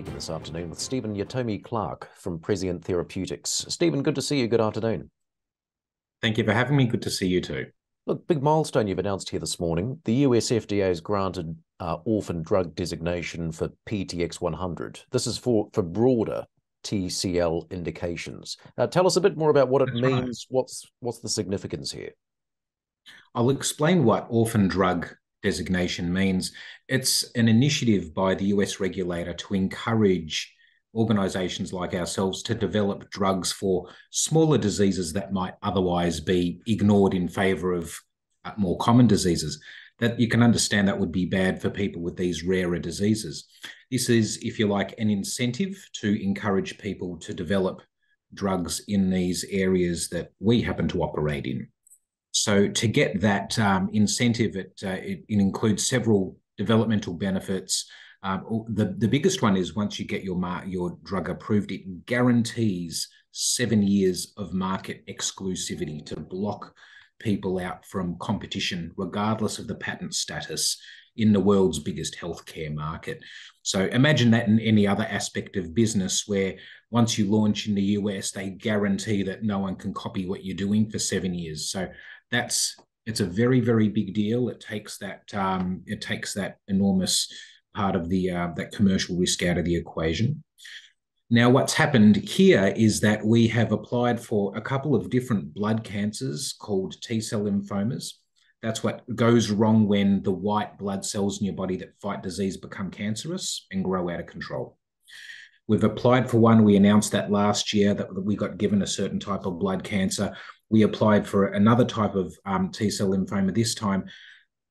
speaking this afternoon with Steven Yatomi-Clarke from Prescient Therapeutics. Steven, good to see you. Good afternoon. Thank you for having me. Good to see you too. Look, big milestone you've announced here this morning. The US FDA has granted uh, orphan drug designation for PTX 100. This is for, for broader TCL indications. Uh, tell us a bit more about what it That's means. Right. What's what's the significance here? I'll explain what orphan drug designation means. It's an initiative by the US regulator to encourage organizations like ourselves to develop drugs for smaller diseases that might otherwise be ignored in favor of uh, more common diseases that you can understand that would be bad for people with these rarer diseases. This is, if you like, an incentive to encourage people to develop drugs in these areas that we happen to operate in. So to get that um, incentive, it, uh, it, it, includes several developmental benefits. Um, the, the biggest one is once you get your, mar- your drug approved, it guarantees seven years of market exclusivity to block people out from competition, regardless of the patent status in the world's biggest healthcare market. So imagine that in any other aspect of business where once you launch in the US, they guarantee that no one can copy what you're doing for seven years. So that's it's a very very big deal. It takes that um, it takes that enormous part of the uh, that commercial risk out of the equation. Now, what's happened here is that we have applied for a couple of different blood cancers called T cell lymphomas. That's what goes wrong when the white blood cells in your body that fight disease become cancerous and grow out of control. We've applied for one. We announced that last year that we got given a certain type of blood cancer. We applied for another type of um, T cell lymphoma this time.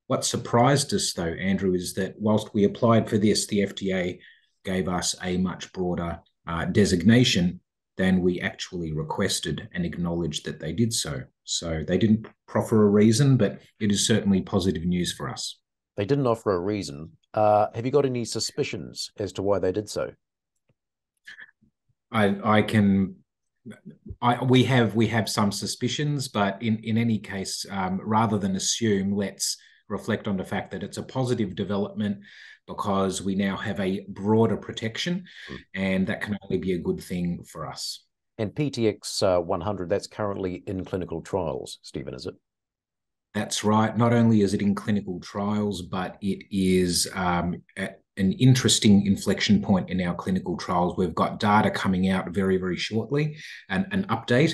What surprised us, though, Andrew, is that whilst we applied for this, the FDA gave us a much broader uh, designation than we actually requested and acknowledged that they did so. So they didn't proffer a reason, but it is certainly positive news for us. They didn't offer a reason. Uh, have you got any suspicions as to why they did so? I I can. I, we have we have some suspicions, but in in any case, um, rather than assume, let's reflect on the fact that it's a positive development because we now have a broader protection, mm. and that can only be a good thing for us. And PTX uh, 100, that's currently in clinical trials, Steven, is it? That's right. Not only is it in clinical trials, but it is um, at an interesting inflection point in our clinical trials. We've got data coming out very, very shortly, and an update.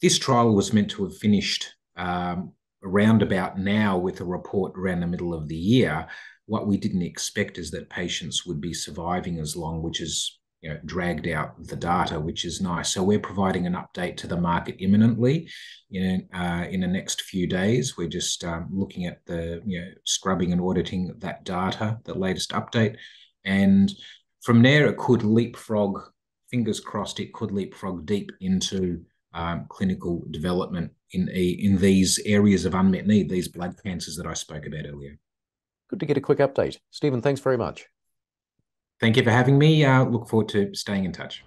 This trial was meant to have finished um, around about now with a report around the middle of the year what we didn't expect is that patients would be surviving as long, which is you know, dragged out the data, which is nice. So we're providing an update to the market imminently in uh, in the next few days. We're just um, looking at the you know scrubbing and auditing that data, the latest update, and from there it could leapfrog. Fingers crossed, it could leapfrog deep into um, clinical development in in these areas of unmet need, these blood cancers that I spoke about earlier. Good to get a quick update. Steven, thanks very much. Thank you for having me. Uh, look forward to staying in touch.